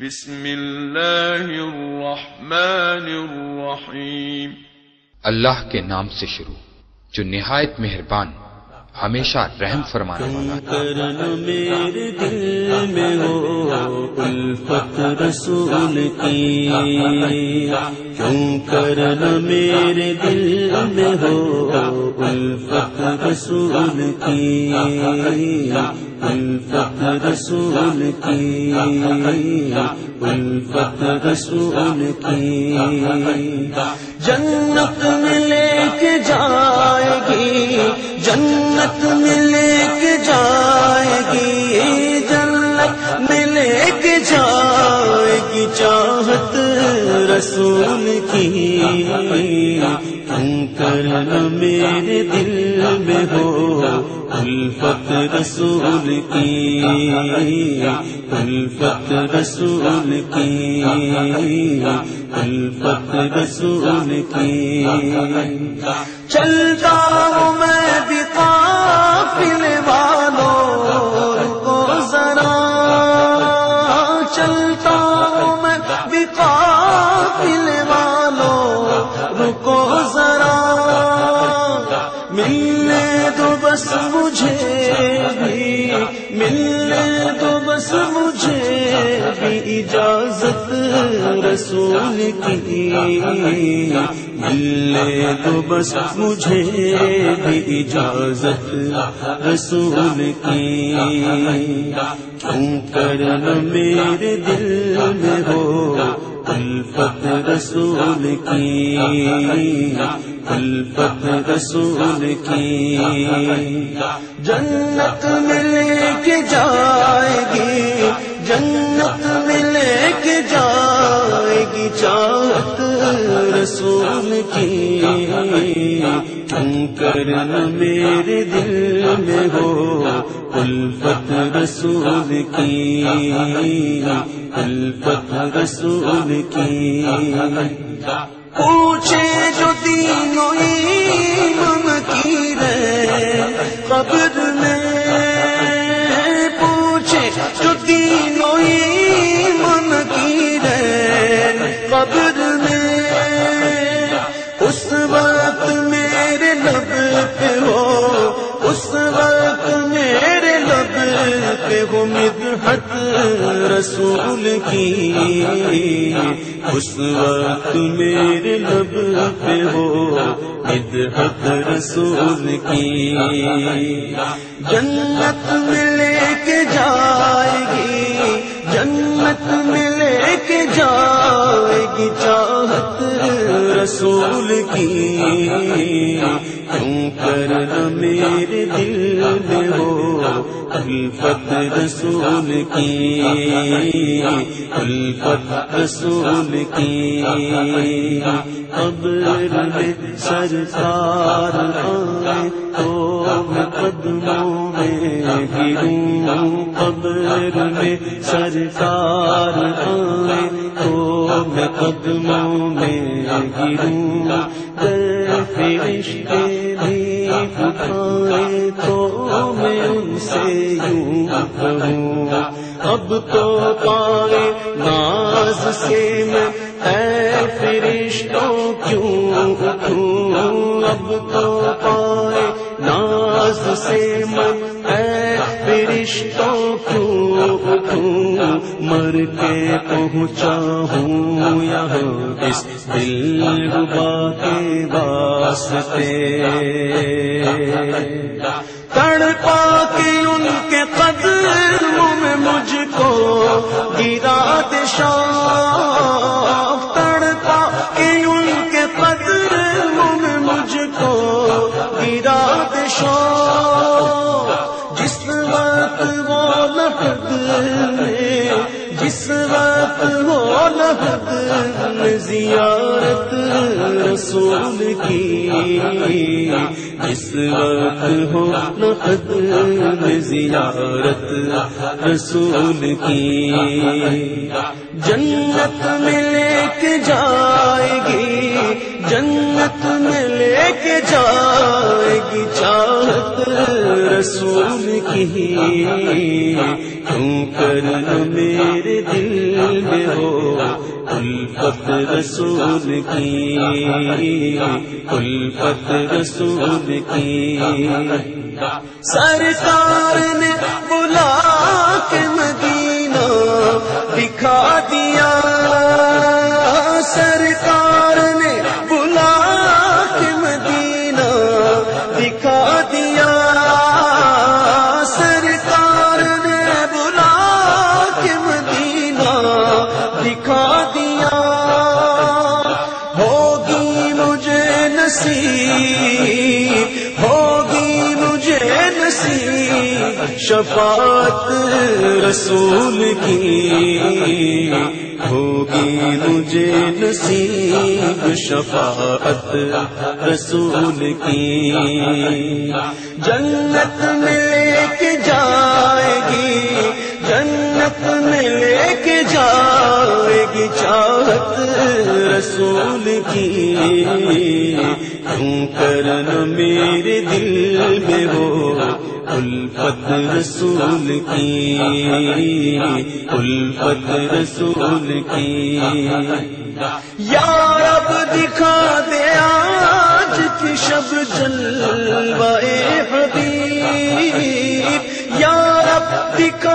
بسم اللہ الرحمن الرحیم۔ اللہ کے نام سے شروع جو نہایت مہربان ہمیشہ رحم فرمانے والا۔ کرن میرے دل میں ہو الفت رسول کی۔ کیوں کرن میرے دل میں ہو الفت رسول کی؟ الفت رسول کی۔ الفت رسول کی۔ جنت میں لے کے جائے گی، جنت میں لے کے جائے گی، جنت میں لے کے جائے گی، چاہت رسول کی۔ کرنا میرے دل میں ہو، الفت رسول کی، الفت رسول کی، الفت رسول کی۔ چلتا ہوں میں اجازت رسول کی ملنے دو بس مجھے بھی اجازت رسول کی کیوں کرنا میرے دل میں ہو الفت رسول کی الفت رسول کی جنت میں کے جائے گی، جنت میں جائے گی چاہت رسول کی۔ تم کرنا میرے دل میں ہو، الفت رسول کی۔ الفت رسول کی۔ پوچھے جو تینوں ایمان کی رے قبر میں۔ پوچھے جو تینوں اس وقت میرے لب پہ ہو مدحت رسول کی۔ اس وقت میرے لب پہ ہو مدحت رسول کی۔ جنت میں لے کے جائے گی، جنت میں لے کے جائے گی رسول کی۔ کیوں کرنا میرے دل میں ہو۔ الفت رسول کی، الفت رسول کی۔ قبر میں سرکار آئے تو میں قدموں میں گروں۔ قبر میں سرکار آئے تو میں قدموں میں گروں۔ فرشتے بھی اٹھائے۔ سے یوں کہوں اب تو پائے ناز سے میں اے فرشتوں کیوں اٹھوں؟ اب تو پائے ناز سے میں اے فرشتوں کیوں اٹھوں؟ مر کے پہنچا ہوں یہاں اس دل ربا کے واسطے۔ تڑپا زیارت رسول کی۔ جس وقت ہو نقد زیارت رسول کی۔ جنت میں لے کے جائے گی۔ جنت میں لے کے جائے گی چاہت رسول کی۔ کیوں کر میرے دل میں ہو الفت رسول کی؟ الفت رسول کی۔ سرکار نے بلا کے مدینہ دکھا دیا۔ سرکار نصیب شفاعت رسول کی ہوگی مجھے نصیب شفاعت رسول کی۔ جنت میں لے کے جائے گی، جنت میں لے کے جائے گی چاہت رسول کی۔ کیوں کرنا میرے دل میں ہو الفت رسول کی، الفت رسول کی۔ یا رب دکھا دے آج کی شب جلوائے حبیب۔ یا رب دکھا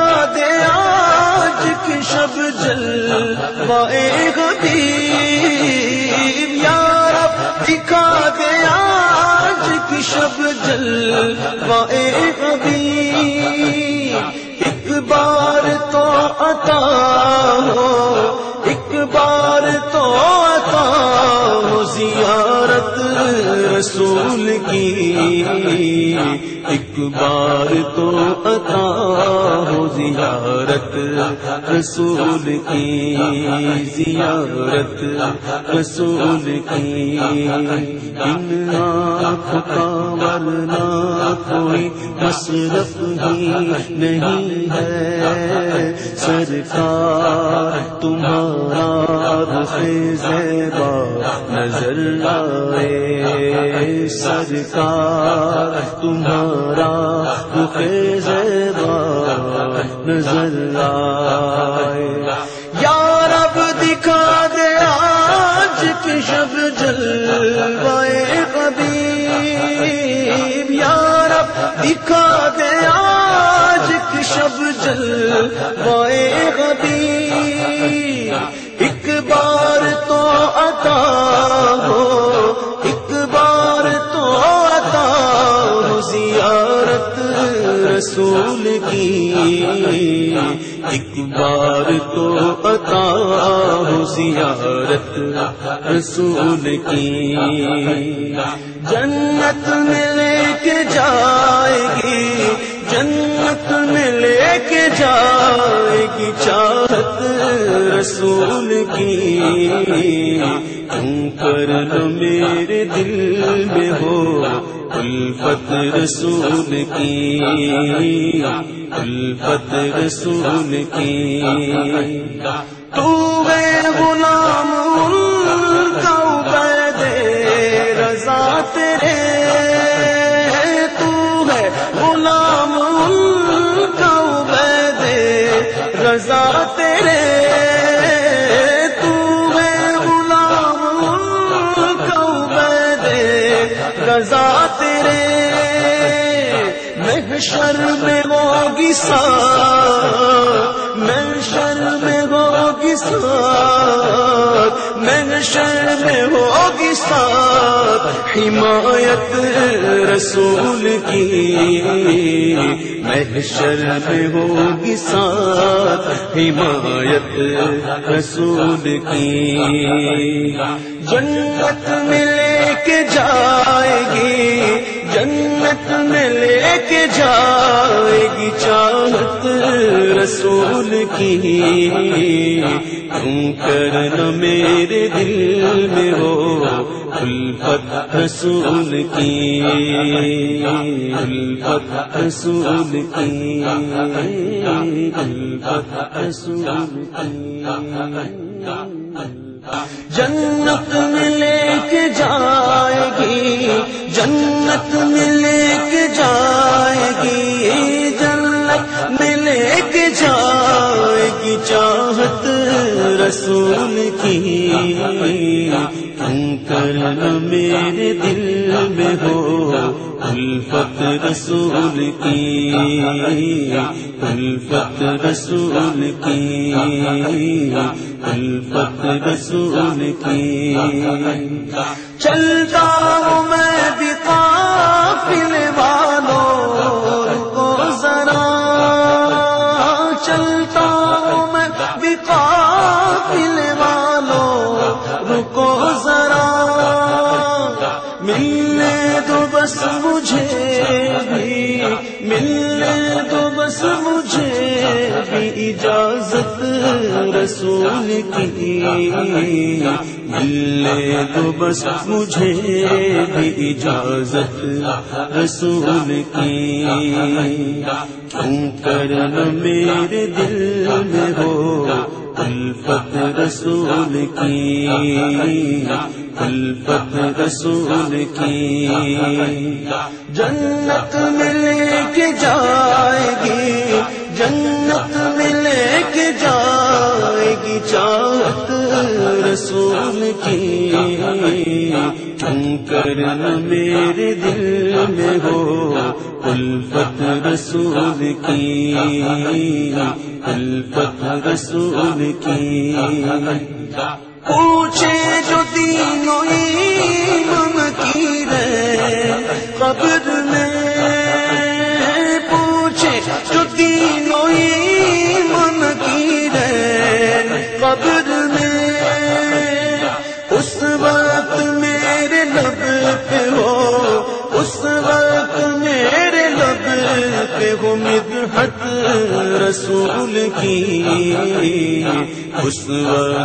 جلوائے حبیب ایک بار تو عطا زیارت رسول کی۔ ایک بار تو عطا ہو زیارت رسول کی۔ زیارت رسول کی۔ ان آنکھ کا ورنہ کوئی مصرف ہی نہیں ہے۔ سرکار تمہارا رخ زیبا نظر آئے سرکار تمہارا رخ زیبا نظر آئے یا رب دکھا دے آج کی شب جلوائے حبیب۔ یا رب دکھا دے آج کی شب جلوائے حبیب۔ رسول کی ایک بار تو عطا ہو زیارت رسول کی جنت میں لے کے جائے گی جنت میں لے کے جائے گی چاہت رسول کی۔ تم کر لو میرے دل میں ہو الفت رسول کی۔ الفت رسول کی۔ تو ہے غلام رضا تیرے، تو ہے غلام کا عبید رضا تیرے۔ محشر میں ہوگی سا محشر میں ہوگی ساتھ، محشر میں ہوگی ساتھ، حمایت رسول کی۔ محشر میں ہوگی ساتھ، حمایت رسول کی۔ جنت میں لے کے جائے گی جنت میں لے کے جائے گی چاہت رسول کی۔ تم کرنا میرے دل میں ہو الفت رسول کی۔ الفت رسول کی۔ الفت رسول کی۔ جنت میں لے کے جائے گی، جنت میں لے کے جائے گی، جنت میں لے کے جائے گی، چاہت رسول کی۔ تم کرنا میرے دل میں ہو، الفت رسول کی۔ الفت رسول کی۔ الفت رسول کی۔ چلتا ہوں میں بھی قافل والوں کو ذرا۔ چلتا ہوں میں بھی قافل والوں رکو ذرا۔ ملنے دو بس مجھے بھی، ملنے دو بس مجھے بھی اجازت رسول کی ملنے دو بس مجھے بھی اجازت رسول کی کیوں کرنا میرے دل میں ہو الفت رسول کی الفت رسول کی جنت میں کے جائے گی جنت چاہت رسول کی۔ تم کرنا میرے دل میں ہو، الفت رسول کی۔ الفت رسول کی۔ پوچھے جو دینوں ایمان کی رے قبر میں مدحت رسول کی اس وقت